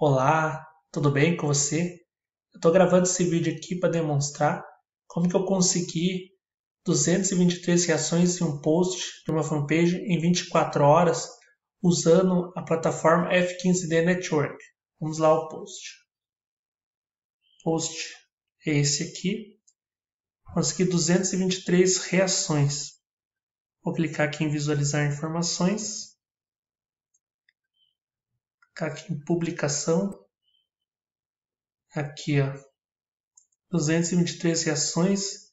Olá, tudo bem com você? Eu estou gravando esse vídeo aqui para demonstrar como que eu consegui 223 reações em um post de uma fanpage em 24 horas usando a plataforma F15D Network. Vamos lá ao post. Post é esse aqui. Consegui 223 reações. Vou clicar aqui em visualizar informações aqui em publicação. Aqui, ó. 223 reações.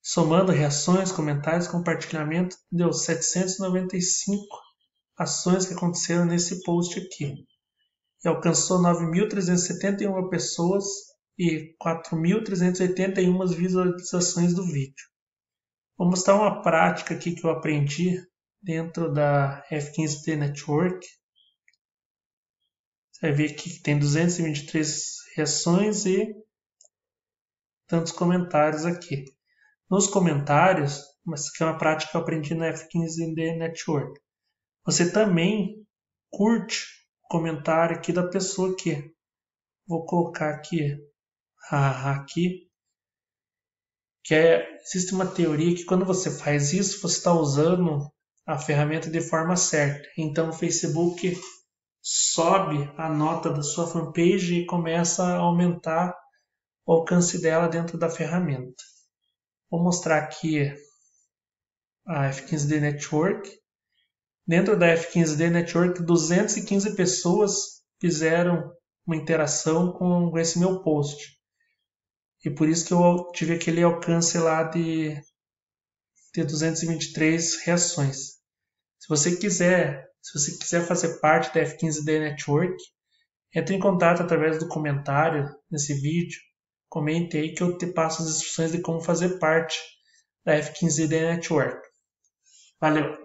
Somando reações, comentários, compartilhamento, deu 795 ações que aconteceram nesse post aqui. E alcançou 9.371 pessoas e 4.381 visualizações do vídeo. Vou mostrar uma prática aqui que eu aprendi dentro da F15T Network você vai ver aqui que tem 223 reações e tantos comentários aqui. Nos comentários, mas que é uma prática que eu aprendi na F15D Network, você também curte o comentário aqui da pessoa aqui. Vou colocar aqui, aqui, que é, existe uma teoria que quando você faz isso, você está usando a ferramenta de forma certa. Então o Facebook sobe a nota da sua fanpage e começa a aumentar o alcance dela dentro da ferramenta. Vou mostrar aqui a F15D Network. Dentro da F15D Network, 215 pessoas fizeram uma interação com esse meu post. E por isso que eu tive aquele alcance lá de, de 223 reações. Se você quiser se você quiser fazer parte da F15D Network, entre em contato através do comentário nesse vídeo. Comente aí que eu te passo as instruções de como fazer parte da F15D Network. Valeu!